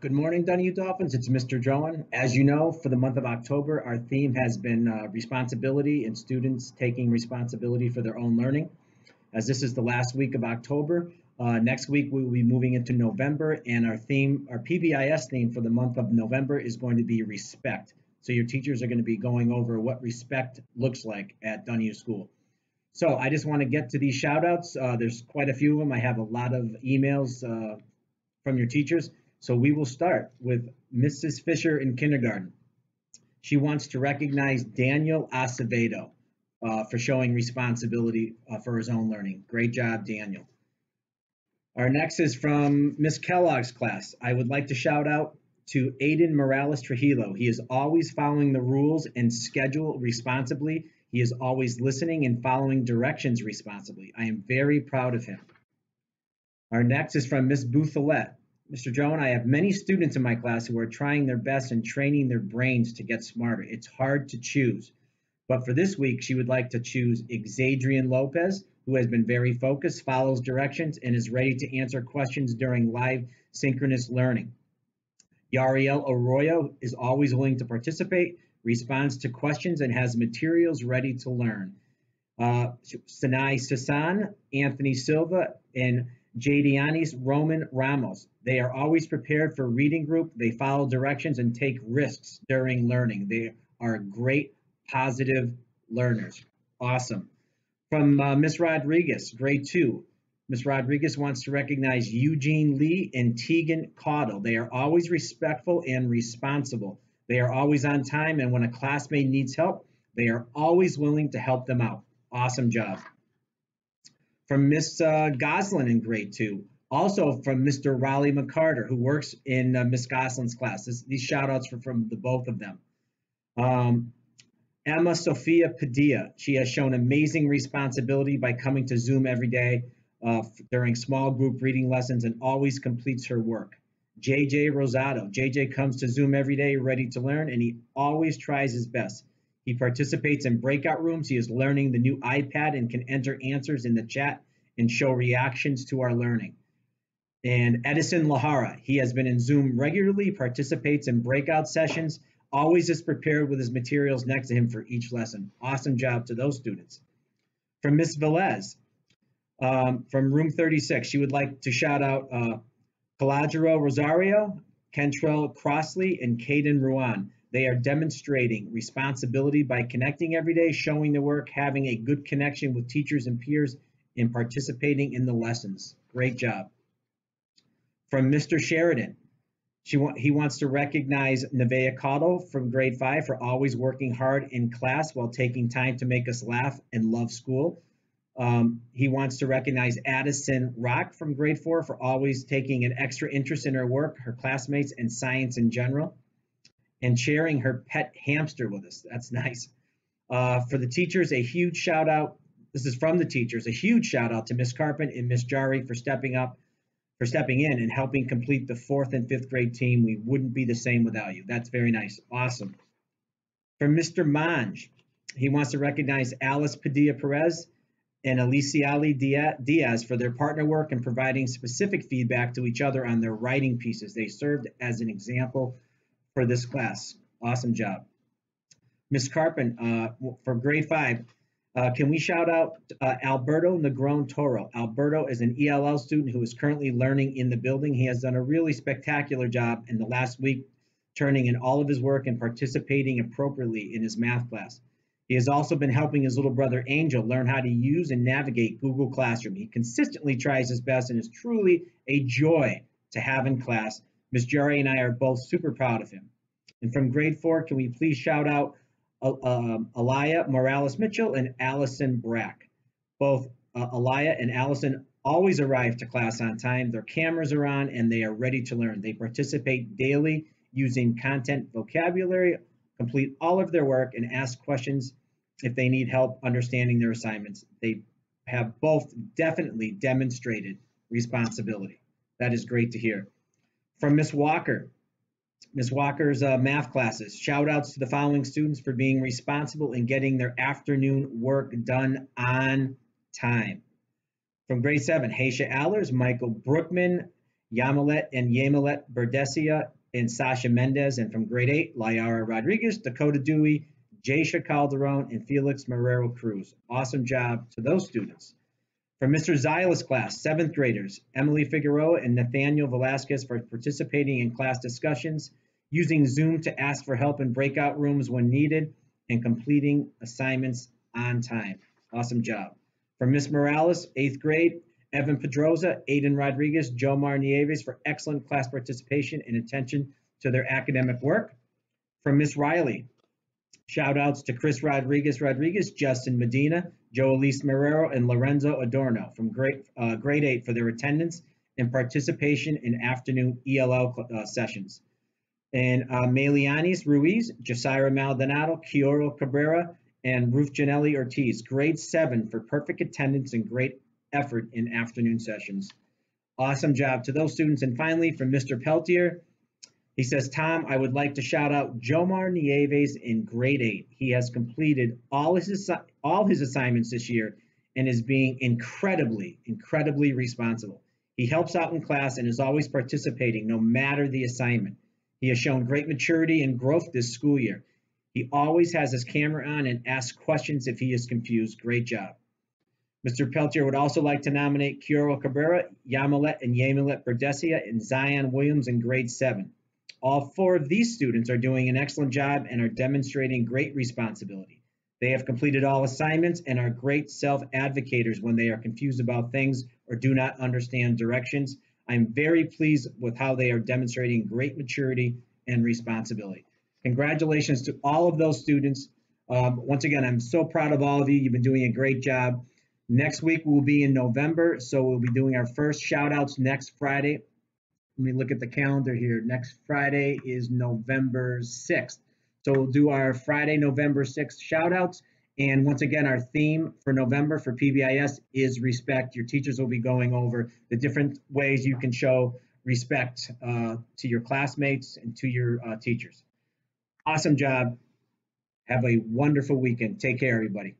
Good morning, Donahue Dolphins. It's Mr. Drohan. As you know, for the month of October, our theme has been uh, responsibility and students taking responsibility for their own learning. As this is the last week of October, uh, next week we will be moving into November, and our theme, our PBIS theme for the month of November is going to be respect. So your teachers are going to be going over what respect looks like at Donahue School. So I just want to get to these shout outs. Uh, there's quite a few of them. I have a lot of emails uh, from your teachers. So we will start with Mrs. Fisher in kindergarten. She wants to recognize Daniel Acevedo uh, for showing responsibility uh, for his own learning. Great job, Daniel. Our next is from Miss Kellogg's class. I would like to shout out to Aiden Morales Trujillo. He is always following the rules and schedule responsibly. He is always listening and following directions responsibly. I am very proud of him. Our next is from Miss Bouthelette. Mr. Joan, I have many students in my class who are trying their best and training their brains to get smarter. It's hard to choose. But for this week, she would like to choose Exadrian Lopez, who has been very focused, follows directions, and is ready to answer questions during live synchronous learning. Yariel Arroyo is always willing to participate, responds to questions, and has materials ready to learn. Uh, Sinai Sasan, Anthony Silva, and Jadianis Roman Ramos. They are always prepared for reading group. They follow directions and take risks during learning. They are great, positive learners. Awesome. From uh, Miss Rodriguez, grade two. Miss Rodriguez wants to recognize Eugene Lee and Tegan Caudle. They are always respectful and responsible. They are always on time, and when a classmate needs help, they are always willing to help them out. Awesome job from Miss uh, Goslin in grade two. Also from Mr. Raleigh McCarter, who works in uh, Miss Goslin's class. This, these shout outs are from the both of them. Um, Emma Sophia Padilla. She has shown amazing responsibility by coming to Zoom every day uh, during small group reading lessons and always completes her work. JJ Rosado. JJ comes to Zoom every day ready to learn and he always tries his best. He participates in breakout rooms. He is learning the new iPad and can enter answers in the chat and show reactions to our learning. And Edison Lahara, he has been in Zoom regularly, participates in breakout sessions, always is prepared with his materials next to him for each lesson. Awesome job to those students. From Miss Velez, um, from room 36, she would like to shout out uh, Caladro Rosario, Kentrell Crossley, and Caden Ruan. They are demonstrating responsibility by connecting every day, showing the work, having a good connection with teachers and peers, and participating in the lessons. Great job. From Mr. Sheridan, she wa he wants to recognize Nevea Cottle from grade five for always working hard in class while taking time to make us laugh and love school. Um, he wants to recognize Addison Rock from grade four for always taking an extra interest in her work, her classmates, and science in general and sharing her pet hamster with us. That's nice. Uh, for the teachers, a huge shout out. This is from the teachers. A huge shout out to Miss Carpent and Miss Jari for stepping up, for stepping in and helping complete the fourth and fifth grade team. We wouldn't be the same without you. That's very nice. Awesome. From Mr. Manj, he wants to recognize Alice Padilla Perez and Alicia Ali Diaz for their partner work and providing specific feedback to each other on their writing pieces. They served as an example for this class. Awesome job. Miss Carpin, uh, for grade five, uh, can we shout out uh, Alberto Negron Toro? Alberto is an ELL student who is currently learning in the building. He has done a really spectacular job in the last week, turning in all of his work and participating appropriately in his math class. He has also been helping his little brother Angel learn how to use and navigate Google Classroom. He consistently tries his best and is truly a joy to have in class Ms. Jari and I are both super proud of him. And from grade four, can we please shout out uh, um, Morales Mitchell and Allison Brack. Both uh, and Allison always arrive to class on time. Their cameras are on and they are ready to learn. They participate daily using content vocabulary, complete all of their work, and ask questions if they need help understanding their assignments. They have both definitely demonstrated responsibility. That is great to hear from Miss Walker. Miss Walker's uh, math classes. Shout outs to the following students for being responsible in getting their afternoon work done on time. From grade seven, Haisha Allers, Michael Brookman, Yamilet and Yamilet Berdesia and Sasha Mendez. And from grade eight, Lyara Rodriguez, Dakota Dewey, Jaysha Calderon, and Felix Marrero Cruz. Awesome job to those students. From Mr. Zyla's class, seventh graders, Emily Figueroa and Nathaniel Velasquez for participating in class discussions, using Zoom to ask for help in breakout rooms when needed, and completing assignments on time. Awesome job. From Ms. Morales, eighth grade, Evan Pedroza, Aiden Rodriguez, Jomar Nieves for excellent class participation and attention to their academic work. From Ms. Riley, shout outs to Chris Rodriguez Rodriguez, Justin Medina, Joe Elise Marrero, and Lorenzo Adorno from grade, uh, grade 8 for their attendance and participation in afternoon ELL uh, sessions. And uh, Melianis Ruiz, Josiah Maldonado, Kioro Cabrera, and Ruth Janelli Ortiz, grade 7 for perfect attendance and great effort in afternoon sessions. Awesome job to those students. And finally, from Mr. Peltier, he says, Tom, I would like to shout out Jomar Nieves in grade eight. He has completed all his all his assignments this year and is being incredibly, incredibly responsible. He helps out in class and is always participating no matter the assignment. He has shown great maturity and growth this school year. He always has his camera on and asks questions if he is confused. Great job. Mr. Peltier would also like to nominate Kioro Cabrera, Yamilet and Yamilet Berdesia, and Zion Williams in grade seven. All four of these students are doing an excellent job and are demonstrating great responsibility. They have completed all assignments and are great self-advocators when they are confused about things or do not understand directions. I'm very pleased with how they are demonstrating great maturity and responsibility. Congratulations to all of those students. Um, once again, I'm so proud of all of you. You've been doing a great job. Next week will be in November, so we'll be doing our first shout outs next Friday. Let me look at the calendar here. Next Friday is November 6th. So we'll do our Friday, November 6th shout outs. And once again, our theme for November for PBIS is respect. Your teachers will be going over the different ways you can show respect uh, to your classmates and to your uh, teachers. Awesome job. Have a wonderful weekend. Take care, everybody.